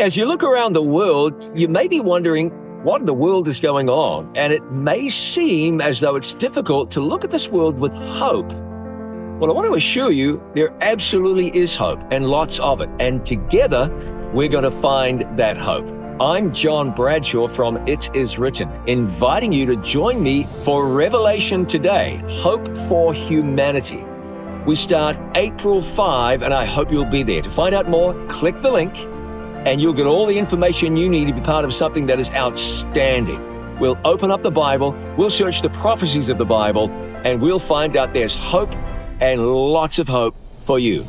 As you look around the world, you may be wondering what in the world is going on, and it may seem as though it's difficult to look at this world with hope. Well, I want to assure you there absolutely is hope and lots of it, and together we're going to find that hope. I'm John Bradshaw from It Is Written, inviting you to join me for Revelation Today Hope for Humanity. We start April 5, and I hope you'll be there. To find out more, click the link and you'll get all the information you need to be part of something that is outstanding. We'll open up the Bible, we'll search the prophecies of the Bible, and we'll find out there's hope and lots of hope for you.